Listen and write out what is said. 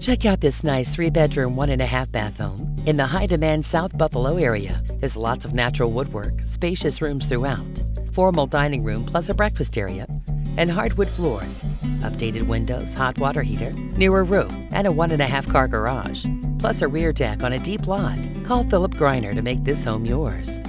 Check out this nice three bedroom, one and a half bath home in the high demand South Buffalo area. There's lots of natural woodwork, spacious rooms throughout, formal dining room plus a breakfast area, and hardwood floors, updated windows, hot water heater, newer roof, and a one and a half car garage, plus a rear deck on a deep lot. Call Phillip Greiner to make this home yours.